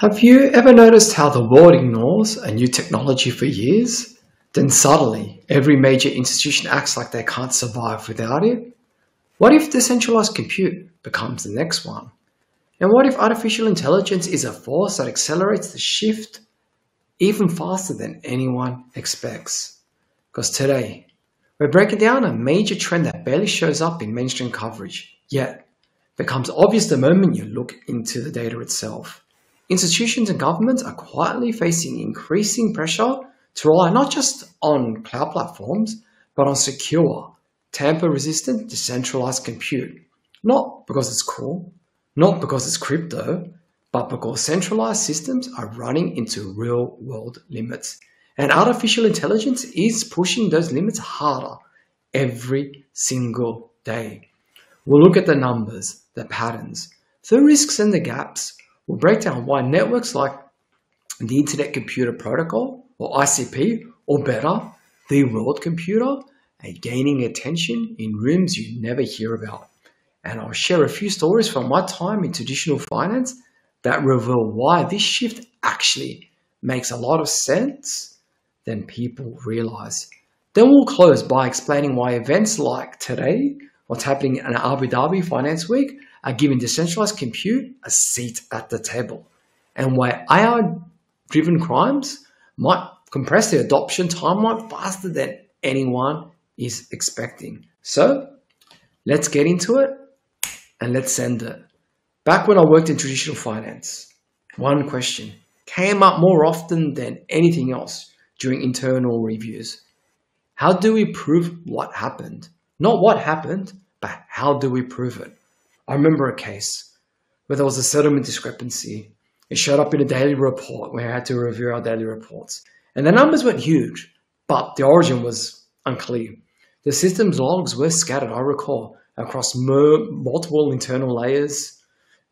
Have you ever noticed how the world ignores a new technology for years? Then suddenly, every major institution acts like they can't survive without it? What if decentralized compute becomes the next one? And what if artificial intelligence is a force that accelerates the shift even faster than anyone expects? Because today, we're breaking down a major trend that barely shows up in mainstream coverage, yet becomes obvious the moment you look into the data itself. Institutions and governments are quietly facing increasing pressure to rely not just on cloud platforms, but on secure, tamper-resistant, decentralized compute. Not because it's cool, not because it's crypto, but because centralized systems are running into real-world limits. And artificial intelligence is pushing those limits harder every single day. We'll look at the numbers, the patterns, the risks and the gaps, We'll break down why networks like the Internet Computer Protocol, or ICP, or better, the World Computer, are gaining attention in rooms you never hear about. And I'll share a few stories from my time in traditional finance that reveal why this shift actually makes a lot of sense than people realize. Then we'll close by explaining why events like today, what's happening in Abu Dhabi Finance Week, are giving decentralized compute a seat at the table, and why AI-driven crimes might compress the adoption timeline faster than anyone is expecting. So let's get into it and let's send it. Back when I worked in traditional finance, one question came up more often than anything else during internal reviews. How do we prove what happened? Not what happened, but how do we prove it? I remember a case where there was a settlement discrepancy. It showed up in a daily report where I had to review our daily reports. And the numbers weren't huge, but the origin was unclear. The system's logs were scattered, I recall, across multiple internal layers,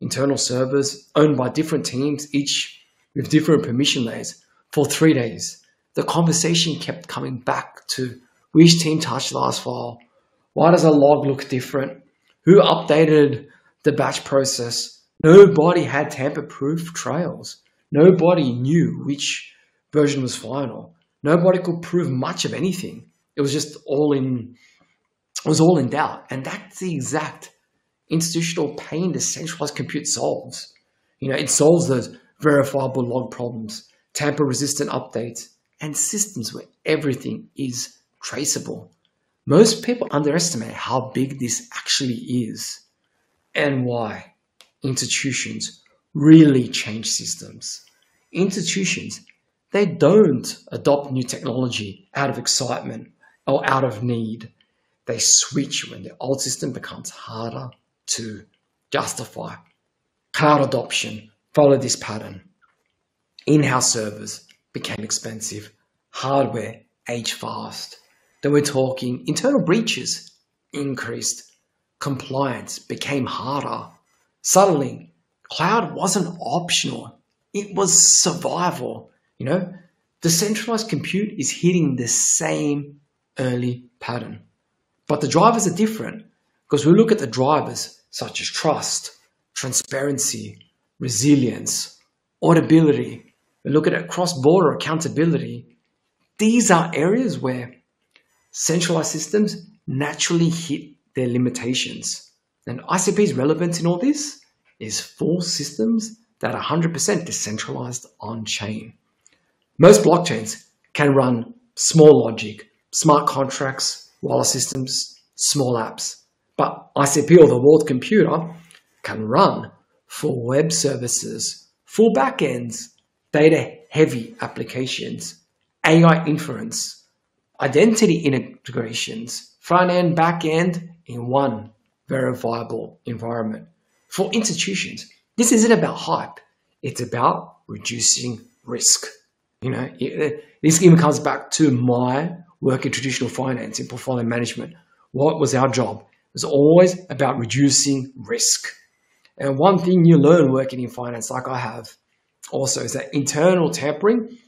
internal servers owned by different teams, each with different permission layers, for three days. The conversation kept coming back to which team touched the last file? Why does a log look different? Who updated the batch process? Nobody had tamper-proof trails. Nobody knew which version was final. Nobody could prove much of anything. It was just all in it was all in doubt. And that's the exact institutional pain the centralized compute solves. You know, it solves those verifiable log problems, tamper-resistant updates, and systems where everything is traceable. Most people underestimate how big this actually is and why institutions really change systems. Institutions, they don't adopt new technology out of excitement or out of need. They switch when the old system becomes harder to justify. Cloud adoption followed this pattern. In-house servers became expensive. Hardware aged fast then we're talking internal breaches increased, compliance became harder. Suddenly, cloud wasn't optional, it was survival. You know, decentralized compute is hitting the same early pattern. But the drivers are different because we look at the drivers such as trust, transparency, resilience, auditability. We look at cross-border accountability. These are areas where centralized systems naturally hit their limitations. And ICP's relevance in all this is full systems that are 100% decentralized on chain. Most blockchains can run small logic, smart contracts, wallet systems, small apps. But ICP or the world computer can run full web services, full backends, data heavy applications, AI inference, identity integrations, front end, back end, in one verifiable environment. For institutions, this isn't about hype. It's about reducing risk. You know, it, this even comes back to my work in traditional finance in portfolio management. What was our job? It was always about reducing risk. And one thing you learn working in finance, like I have, also is that internal tampering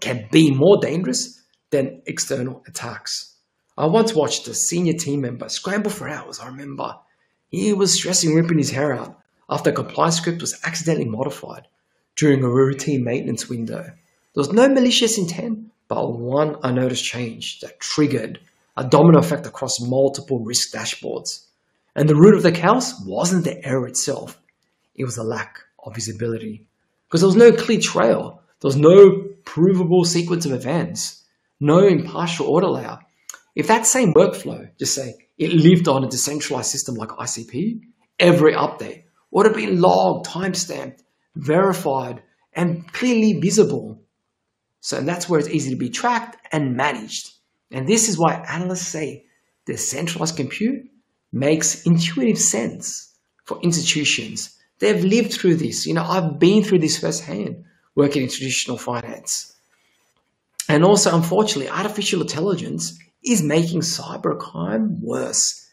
can be more dangerous than external attacks. I once watched a senior team member scramble for hours, I remember. He was stressing ripping his hair out after a compliance script was accidentally modified. during a routine maintenance window. There was no malicious intent, but one unnoticed change that triggered a domino effect across multiple risk dashboards. And the root of the chaos wasn't the error itself, it was a lack of visibility. Because there was no clear trail, there was no provable sequence of events, no impartial order layer. If that same workflow, just say, it lived on a decentralized system like ICP, every update would have been logged, timestamped, verified, and clearly visible. So that's where it's easy to be tracked and managed. And this is why analysts say decentralized compute makes intuitive sense for institutions. They've lived through this. You know, I've been through this firsthand working in traditional finance. And also, unfortunately, artificial intelligence is making cybercrime worse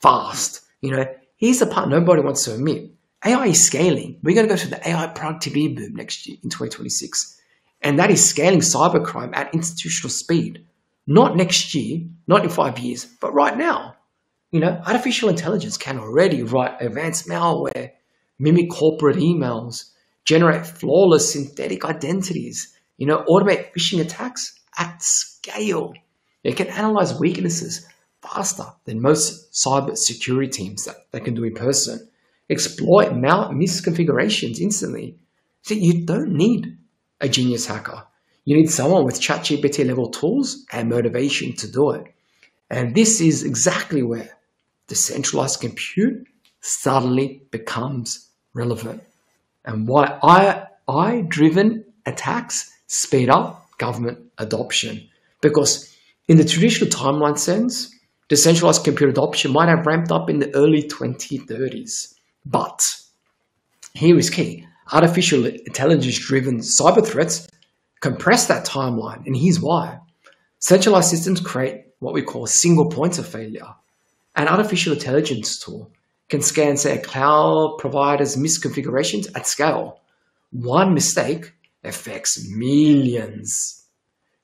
fast. You know, here's the part nobody wants to admit. AI is scaling. We're going to go through the AI productivity boom next year in 2026. And that is scaling cybercrime at institutional speed. Not next year, not in five years, but right now. You know, artificial intelligence can already write advanced malware, mimic corporate emails, generate flawless synthetic identities, you know, automate phishing attacks at scale. It can analyze weaknesses faster than most cyber security teams that they can do in person. Exploit mal- misconfigurations instantly. So you don't need a genius hacker. You need someone with ChatGPT level tools and motivation to do it. And this is exactly where decentralized compute suddenly becomes relevant. And why AI driven attacks speed up government adoption. Because in the traditional timeline sense, decentralized computer adoption might have ramped up in the early 2030s. But here is key artificial intelligence driven cyber threats compress that timeline, and here's why. Centralized systems create what we call single points of failure. An artificial intelligence tool can scan, say, a cloud provider's misconfigurations at scale. One mistake affects millions.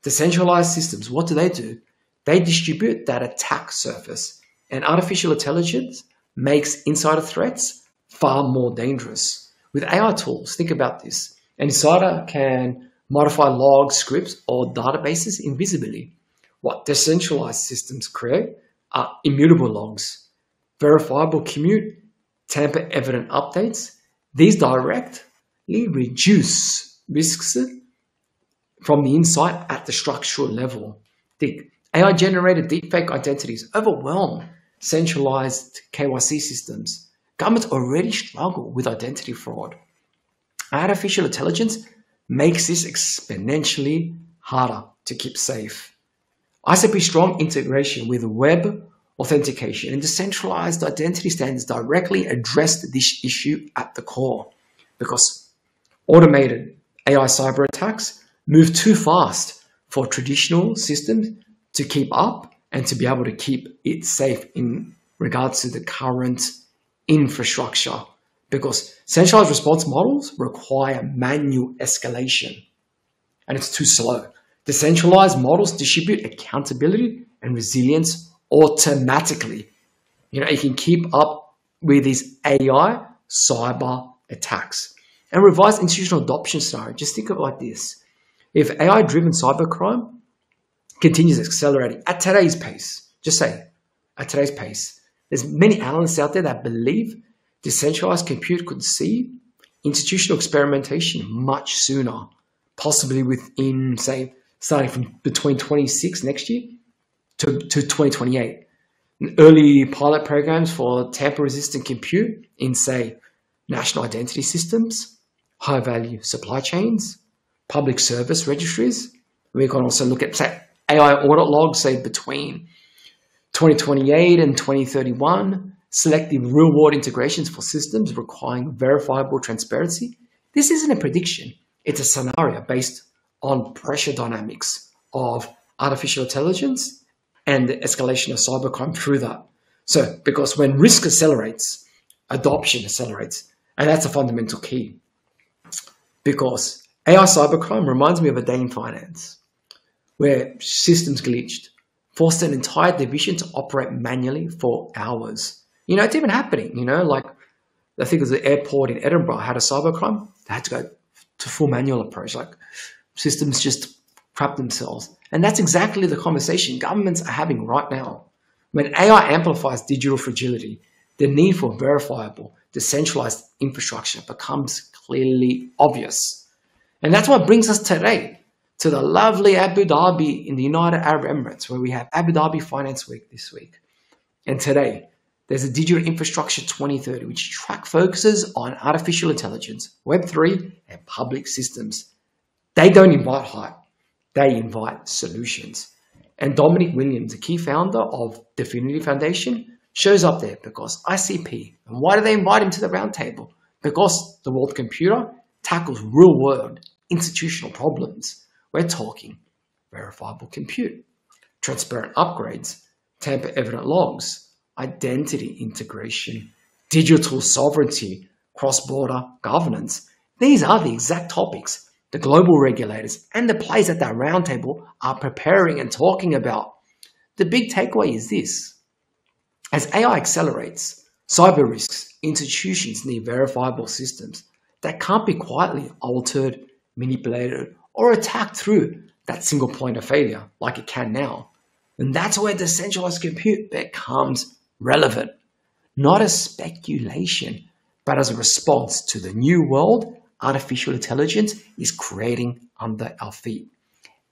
Decentralized systems, what do they do? They distribute that attack surface, and artificial intelligence makes insider threats far more dangerous. With AI tools, think about this. An insider can modify logs, scripts, or databases invisibly. What decentralized systems create are immutable logs, verifiable compute, tamper evident updates. These directly reduce risks from the inside at the structural level. The AI generated deepfake identities overwhelm centralized KYC systems. Governments already struggle with identity fraud. Artificial intelligence makes this exponentially harder to keep safe. ICP strong integration with web authentication and decentralized identity standards directly address this issue at the core because automated AI cyber attacks move too fast for traditional systems to keep up and to be able to keep it safe in regards to the current infrastructure because centralized response models require manual escalation and it's too slow. Decentralized models distribute accountability and resilience automatically. You know, it can keep up with these AI cyber attacks. And revised institutional adoption scenario, just think of it like this. If AI-driven cybercrime continues accelerating at today's pace, just say, at today's pace, there's many analysts out there that believe decentralized compute could see institutional experimentation much sooner, possibly within, say, starting from between 26 next year to, to 2028. Early pilot programs for tamper resistant compute in, say, national identity systems, high value supply chains, public service registries. We can also look at, AI audit logs, say, between 2028 and 2031 selective real world integrations for systems requiring verifiable transparency. This isn't a prediction, it's a scenario based on pressure dynamics of artificial intelligence and the escalation of cybercrime through that. So, because when risk accelerates, adoption accelerates. And that's a fundamental key. Because AI cybercrime reminds me of a day in finance where systems glitched, forced an entire division to operate manually for hours you know, it's even happening, you know, like I think it was the airport in Edinburgh had a cybercrime. They had to go to full manual approach. Like systems just crap themselves. And that's exactly the conversation governments are having right now. When AI amplifies digital fragility, the need for verifiable, decentralized infrastructure becomes clearly obvious. And that's what brings us today to the lovely Abu Dhabi in the United Arab Emirates, where we have Abu Dhabi Finance Week this week. And today, there's a Digital Infrastructure 2030, which track focuses on artificial intelligence, Web3, and public systems. They don't invite hype, they invite solutions. And Dominic Williams, the key founder of Dfinity Foundation, shows up there because ICP. And why do they invite him to the roundtable? Because the world computer tackles real world institutional problems. We're talking verifiable compute, transparent upgrades, tamper evident logs, identity integration, digital sovereignty, cross border governance. These are the exact topics the global regulators and the players at that roundtable are preparing and talking about. The big takeaway is this as AI accelerates, cyber risks, institutions need verifiable systems that can't be quietly altered, manipulated, or attacked through that single point of failure like it can now. And that's where decentralized compute becomes relevant, not as speculation, but as a response to the new world artificial intelligence is creating under our feet.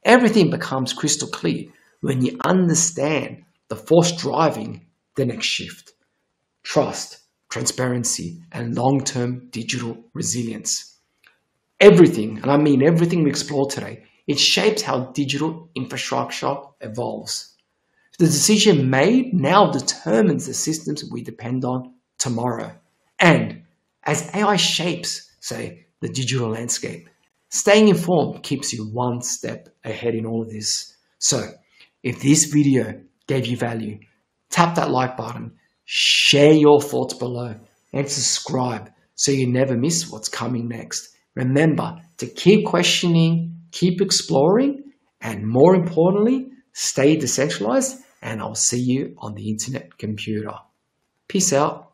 Everything becomes crystal clear when you understand the force driving the next shift trust, transparency, and long term digital resilience. Everything, and I mean everything we explore today, it shapes how digital infrastructure evolves. The decision made now determines the systems we depend on tomorrow. And as AI shapes, say, the digital landscape, staying informed keeps you one step ahead in all of this. So, if this video gave you value, tap that like button, share your thoughts below, and subscribe so you never miss what's coming next. Remember to keep questioning, keep exploring, and more importantly, stay decentralized. And I'll see you on the internet computer. Peace out.